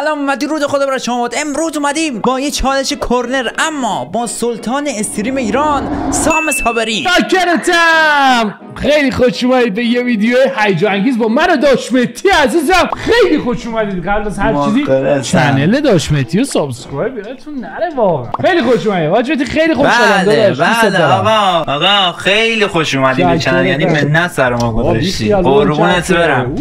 سلام اومدی رود خدا برای شما. بود امروز اومدیم با یه چالش کرنر اما با سلطان stream ایران سام صابری. شاکرتم خیلی خوش اومدید به یه ویدیو هیجان انگیز با من داشمتی عزیزم. خیلی خوش اومدید. قبل از هر چیزی channel داشمتی رو subscribe یادتون نره واقعا. خیلی خوش اومدید. واجبتی خیلی خوش بله بله آقا آقا خیلی خوش اومدی به channel. یعنی منت سر ما گذاشتی. قربونت برم.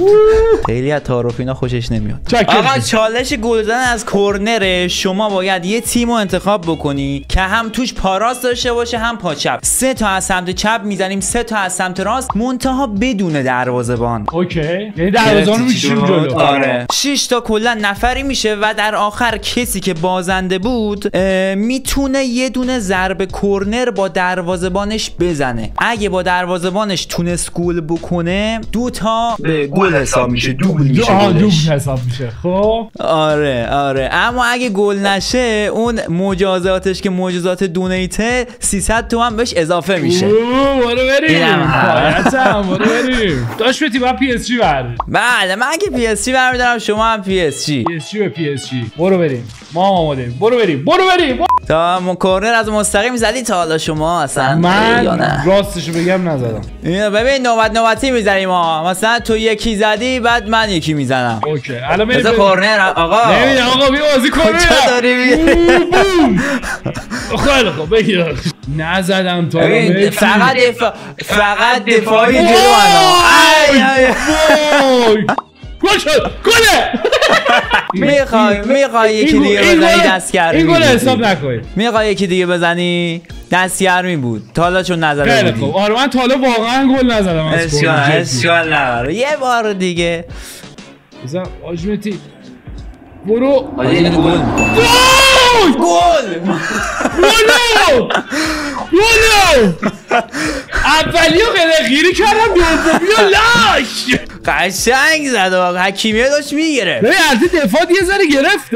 خیلی از تعارف اینا خوشش نمیاد. آقا چالش گل زدن از کرنر شما باید یه تیم رو انتخاب بکنی که هم توش پا راست داشته باشه هم پا چپ. سه تا از سمت چپ می‌زنیم سه تا از سمت راست. منتها بدون دروازه‌بان. OK. یعنی دروازه‌بان رو می‌کشیم جلو. آره. 6 تا کلا نفری میشه و در آخر کسی که بازنده بود می‌تونه یه دونه ضربه کرنر با دروازه‌بانش بزنه. اگه با دروازه‌بانش تونست گل بکنه دو تا به گل حساب میشه دوبل میشه دوبل حساب میشه. خب. آره آره. اما اگه گل نشه اون مجازاتش که مجازات دونیته 300 تومن بهش اضافه میشه. برو بریم. برو بریم. داشت بتی با پی اس جی برداریم بله من که PSG برمیدارم شما هم PSG. پی اس جی به پی اس جی. برو بریم. ما آماده برو بریم. برو بریم. تا کورنر از مستقیم زدی تا حالا شما اصلا من راستشو بگم نزدم. ببین نوبت نوبتی می‌زنیم ما. مثلا تو یکی زدی بعد من یکی می‌زنم. OK. الان بریم. کورنر آقا. نمی‌دونم آقا بیا بازی کن کجا داری؟ خیلی خوب بگیر. نزدم تو فقط دفاع فقط دفاعی جلو انا گل شد گله. می‌خوای می‌خوای یکی دیگه بزنی دستگرمی این گل حساب نکنید. می‌خوای یکی دیگه بزنی دستگرمی بود تالا چون نزده بودی خب آره من تالا واقعا گل نزدم اشکال نداره. یه بار دیگه. بزن آجمتی. برو. گل. گل! گل! گل اولی رو غیری کردم دومی رو لاش! قشنگ زد و حکیمیه داشت می‌گرفت. ببین از دفاع یه ذره گرفت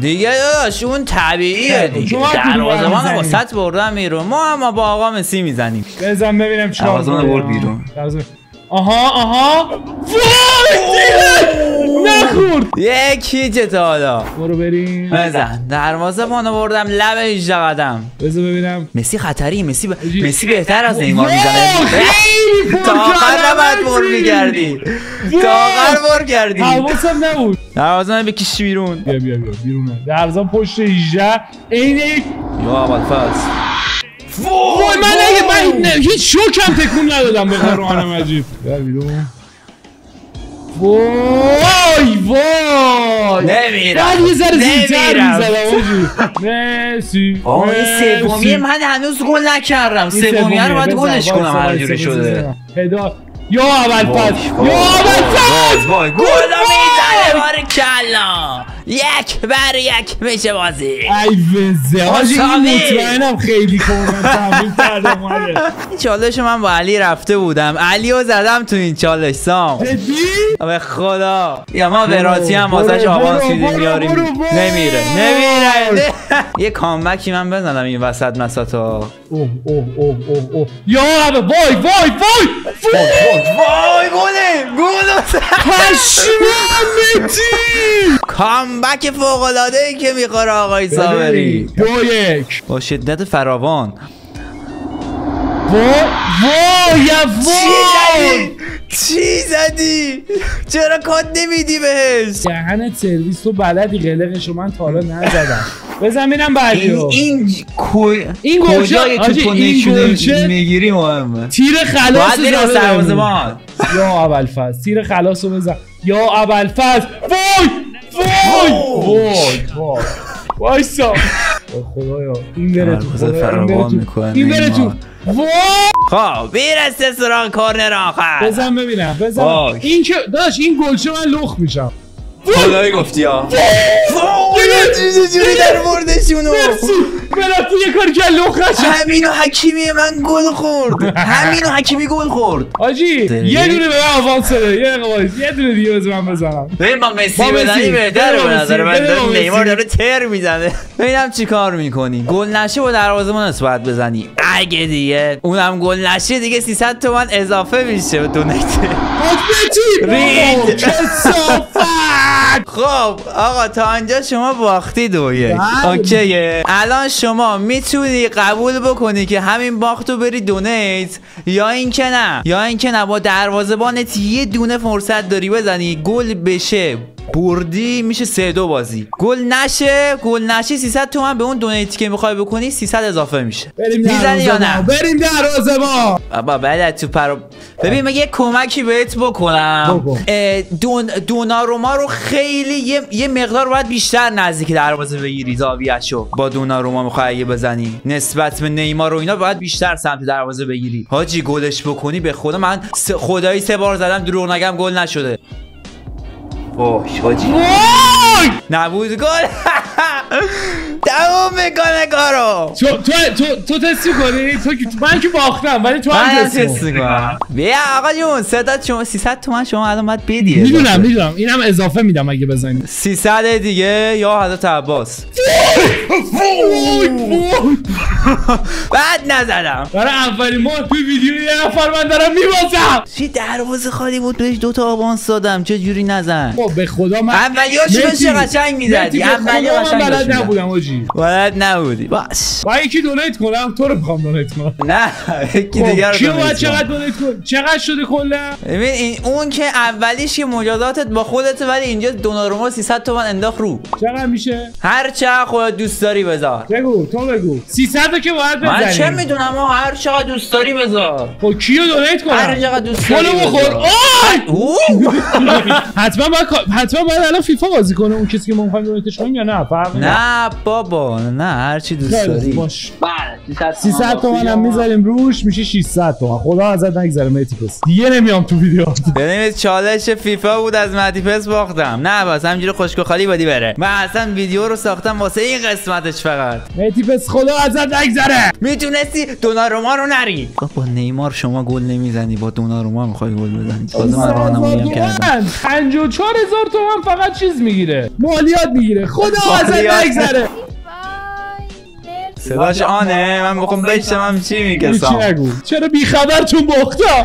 دیگه داشت اون طبیعیه دیگه. دروازه ما واسط بردن بیرون. ما اما با آقا مسی می‌زنیم. بزن ببینم چی دروازه برد بیرون. آها آها. نخورد. یکی چه تا حالا؟ برو بریم. بزن. دروازه بانو بردم لب 18 قدم. بذار ببینم. مسی خطری مسی ب... مسی بهتر از نیمار می‌زنه. تا آخر نباید بر میگردی تا آخر بر کردی. حواسم نبود. دروازه بکشی بیرون. بیا بیا بیا. بیرونه. دروازه پشت 18 عین یا اول فاز وای من اگه من هیچ شوکم تکون ندادم به قرآن مجید. بیا بیرون. وای وای. نمیرم. بعد یه ذره زودتر می‌زدم مسی آه این سومی من هنوز گل نکردم. سومی رو باید گلش کنم هر جوری شده. یا اول پس یا اول پس گل می‌زنه بار کلا. یک بر یک میشه بازی. ای وزه. حاجی این مطمئنم خیلی کامل تمرین کردم این چالش من با علی رفته بودم. علی رو زدم تو این چالش سام. جدی؟ به خدا. یا ما براتی هم واسه آواز میدیم میاریم نمیره نمیره. یه کامبکی من بزنم این وسط مساتا اوه اوه اوه اوه اوه یا وای وای وای وای. گله گل پشمامتی کامبک فوق العاده ای که می‌خوره آقای صابری دو یک. با شدت فراوان. وای وای وای. چی زدی؟ چرا کد نمیدی بهش؟ دهنت سرویس تو بلدی قلقشو من تا حالا نزدم. بزن ببینم بعدیو این این کجای تو نشونه می‌گیری مهمه؟ تیر خلاص باید سربازمان. یا اول فاز تیر خلاص رو بزن. یا اول فاز وای! وای. وای وای. وایسا. خدایا این بره تو این بره تو خب بیرسته سراغ کورنر آخر. بزن ببینم بزن. این که داشت این گلچه من لخ میشم. خدایی گفتی ها. چجوری در بردشونو مرسی. تو یه کاری که لخش همینو حکیمی من گل خورد. همینو حکیمی گل خورد. آجی یه دونه به من آوانس بده. یه دقیقه یه دونه دیگه بزن من بزنم. ببین با مسی بزنی بهتره به نظر من. نیمار داره تر می‌زنه. ببینم چیکار می‌کنی. گل نشه با دروازه‌بان نسبت بزنی. اگه دیگه. اونم گل نشه دیگه 300 تومن اضافه میشه به دونیت رید. خب آقا تا اینجا شما باختی دو یک. بله. اوکیه. الان شما می‌تونی قبول بکنی که همین باختو بری دونیت یا اینکه نه. یا اینکه نه با دروازه‌بانت یه دونه فرصت داری بزنی. گل بشه. بردی میشه سه دو بازی. گل نشه گل نشه 300 تومن به اون دونیتی که می‌خوای بکنی 300 اضافه میشه. می‌زنی یا نه؟ بریم دروازه ما. بابا بعد تو پر ببین من یه کمکی بهت بکنم؟ دون دوناروما رو خیلی یه, یه مقدار باید بیشتر نزدیک دروازه بگیری زاویه‌شو. با دوناروما می‌خوای اگه بزنی. نسبت به نیمار و اینا باید بیشتر سمت دروازه بگیری. حاجی گلش بکنی به خدا. من خدایی سه بار زدم دروغ نگم گل نشده. اوه حاجی نبود گل. تموم می‌کنه کارو. تو تو تو تو تست کنی؟ تو من که باختم ولی تو هم تست بیا آقا جون صدا شما 300 تومن شما الان باید بدی می‌دونم می‌دونم. اینم اضافه میدم اگه بزنی. 300 دیگه یا حضرت عباس. بعد نزدم. برای اولین بار تو ویدیو یه نفر من دارم میبازم. چی دروازه خالی بود بهش دو تا آبانس دادم. چه جوری نزن. خب به خدا من اولیاشو چه قشنگ می‌زدی؟ اولی قشنگ بلد نبودم آجی بلد نبودی. باش. با یکی دونیت کنم تو رو می‌خوام دونیت کنم. نه یکی دیگه رو دونیت چقدر دونیت کن چقدر شده کلا؟ ببین این اون که اولیش که مجازاتت با خودت ولی اینجا دوناروما 300 تومن انداخت رو. چقدر میشه؟ هر چه خودت دوست داری بذار. بگو تو بگو. 300 که باید بزنی من چه می‌دونم ما هر چقدر دوست داری بذار. خب کیو دونیت کنم؟ هر چقدر دوست داری بخور حتما باید حتما باید الان فیفا بازی کنه اون کسی که ما می‌خوایم دونیتش کنیم یا نه؟ نه بابا نه هر چی دوست داری. باش. 300 تومن هم می‌ذاریم روش میشه 600 تومن. خدا ازت نگذره مهدی پس. دیگه نمیام تو ویدیو. ببینید چالش فیفا بود از مهدی پس باختم. نه بس همینجوری خوشگو خالی بادی بره. من اصلا ویدیو رو ساختم واسه این قسمتش فقط. مهدی پس خدا ازت نگذره. می‌تونستی دوناروما رو نری. با نیمار شما گل نمی‌زنی. با دوناروما می‌خوای گل بزنی. تازه من راهنمایی هم کردم. 54000 تومن فقط چیز می‌گیره. مالیات می‌گیره. خدا ازت نگذره. صداش آنه؟ من بخوام بشتم چی میکسم نگو چرا بیخبرتون باختا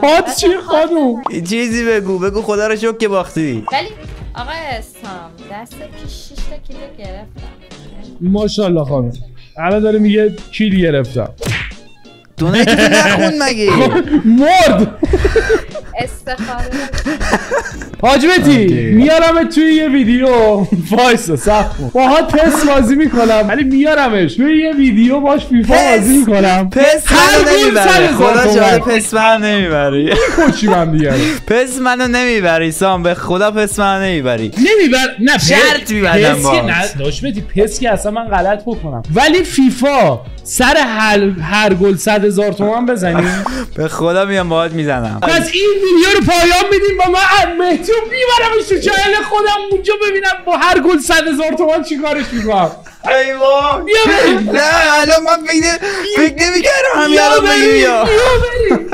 پاد. چی؟ خانوم چیزی بگو بگو خدا رو شک که باختی. ولی آقا اسلام دست پیش 6 تا کیلو گرفتم. ماشاءالله خانم. الان داره میگه کیل گرفتم. دونه نخون مگه؟ مرد. استفاده. حاجمتی میارم توی یه ویدیو. وایسا سخت باها پس بازی می‌کنم ولی میارمش توی یه ویدیو باش فیفا بازی می‌کنم. پس نمی‌بری خدا جاره پس منو نمی‌بری. کوچی من دیگه. پس منو نمی‌بری سام به خدا پس منو نمی‌بری. نمیبر نه شرط میبردم با نه داشمتی پس که اصلا من غلط بکنم. ولی فیفا سر هر, هر گل صد هزار تومن بزنیم. به خدا میام باهات می‌زنم. پس این ویدیو رو پایان میدیم با من مهدی میبرمش تو channel خودم اونجا ببینم با هر گل صد هزار تومن چیکارش می‌کنم. ایوا نه الان من فکر فکر نمی‌کردم همین الان بگی بیا.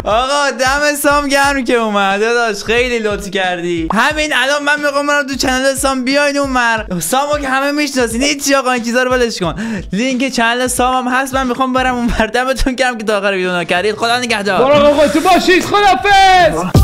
آقا دم سام گرم که اومده داش خیلی لطف کردی. همین الان من می‌خوام برم تو channel سام بیاین اون ور سامو که همه می‌شناسین هیچ آقا این چیزا رو ولش کن. لینک channel سام هم هست من می‌خوام برم اون ور دمتون گرم که تا آخر ویدیو نکردید. خدا نگهدار. برو آقا تو باشید خدافظ